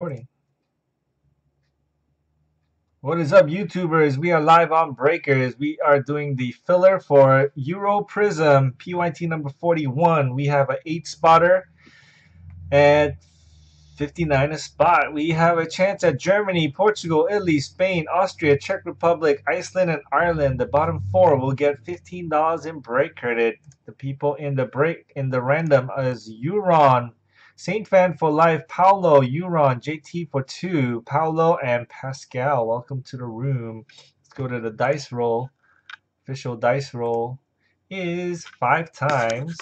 Recording. What is up, YouTubers? We are live on Breakers. We are doing the filler for Euro Prizm PYT number 41. We have an 8 spotter at 59 a spot. We have a chance at Germany, Portugal, Italy, Spain, Austria, Czech Republic, Iceland, and Ireland. The bottom four will get $15 in break credit. The people in the break in the random is Euron. Saint Fan for life, Paulo, Euron, JT for two, Paulo, and Pascal. Welcome to the room. Let's go to the dice roll. Official dice roll is five times.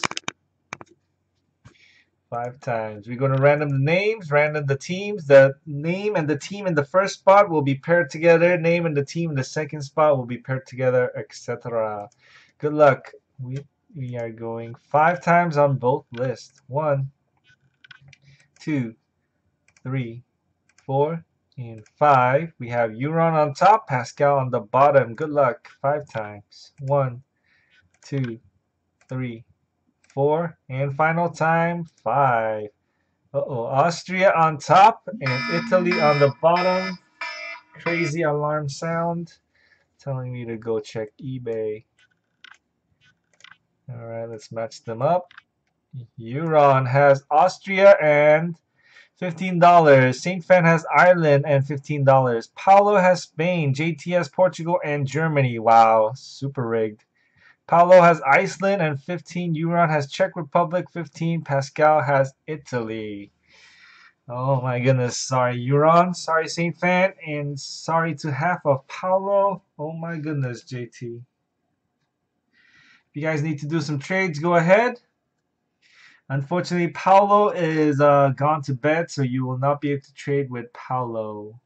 Five times. We're going to random the names, random the teams. The name and the team in the first spot will be paired together. Name and the team in the second spot will be paired together, etc. Good luck. We, we are going five times on both lists. One, two, three, four, and five. We have Euron on top, Pascal on the bottom. Good luck. Five times. One, two, three, four, and final time, five. Uh-oh, Austria on top and Italy on the bottom. Crazy alarm sound telling me to go check eBay. All right, let's match them up. Euron has Austria and $15. St. Fan has Ireland and $15. Paulo has Spain. JT has Portugal and Germany. Wow, super rigged. Paulo has Iceland and 15. Euron has Czech Republic 15. Pascal has Italy. Oh my goodness. Sorry, Euron. Sorry, St. Fan. And sorry to half of Paulo. Oh my goodness, JT. If you guys need to do some trades, go ahead. Unfortunately, Paulo is uh, gone to bed, so you will not be able to trade with Paulo.